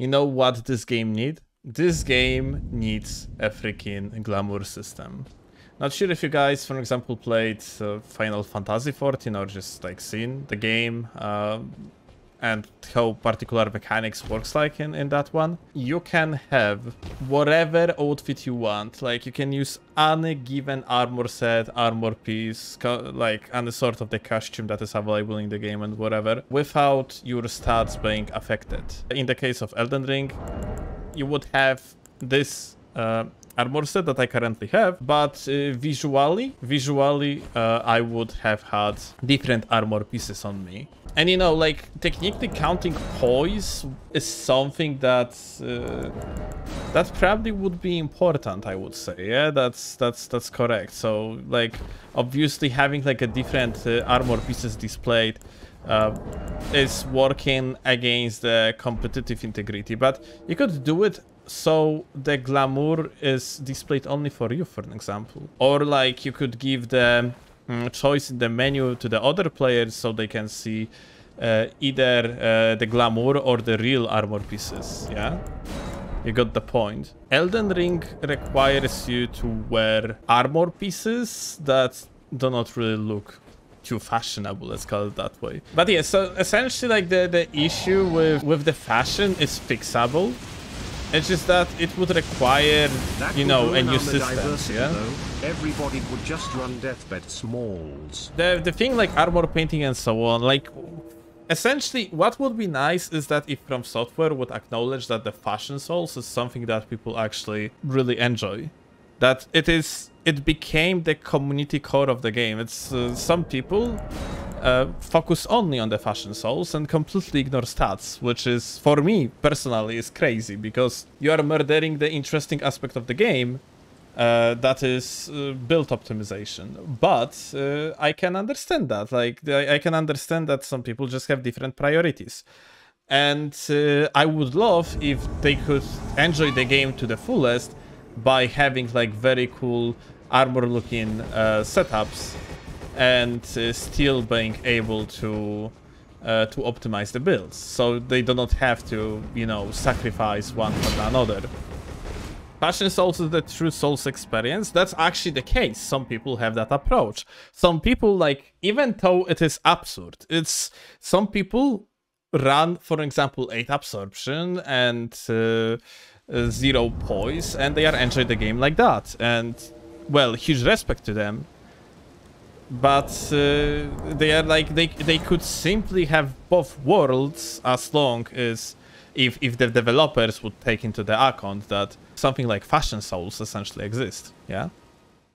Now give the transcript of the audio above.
you know what this game need? This game needs a freaking glamour system. Not sure if you guys, for example, played uh, Final Fantasy 14 or just like seen the game uh, and how particular mechanics works like in, in that one. You can have whatever outfit you want. Like you can use any given armor set, armor piece, like any sort of the costume that is available in the game and whatever, without your stats being affected. In the case of Elden Ring, you would have this uh, armor set that I currently have, but uh, visually, visually, uh, I would have had different armor pieces on me. And you know, like, technically counting poise is something that uh, that probably would be important, I would say. Yeah, that's that's that's correct. So, like, obviously having like a different uh, armor pieces displayed uh, is working against the competitive integrity, but you could do it so the glamour is displayed only for you, for an example. Or like you could give the um, choice in the menu to the other players so they can see uh, either uh, the glamour or the real armor pieces, yeah? You got the point. Elden Ring requires you to wear armor pieces that do not really look too fashionable, let's call it that way. But yeah, so essentially like the, the issue with, with the fashion is fixable. It's just that it would require, that you know, a new system, yeah? Though. Everybody would just run deathbed smalls. The, the thing like armor painting and so on, like, essentially what would be nice is that if From Software would acknowledge that the fashion souls is something that people actually really enjoy. That it is, it became the community core of the game. It's uh, some people uh, focus only on the fashion souls and completely ignore stats, which is, for me personally, is crazy because you are murdering the interesting aspect of the game uh, that is uh, build optimization. But uh, I can understand that. Like, I, I, can understand that some people just have different priorities. And uh, I would love if they could enjoy the game to the fullest by having like very cool armor looking uh, setups and uh, still being able to uh, to optimize the builds so they do not have to you know sacrifice one for another Fashion Souls is the true Souls experience. That's actually the case. Some people have that approach. Some people, like, even though it is absurd, it's some people run, for example, 8 absorption and uh, uh, 0 poise, and they are entering the game like that. And, well, huge respect to them but uh, they are like they they could simply have both worlds as long as if if the developers would take into the account that something like fashion souls essentially exist yeah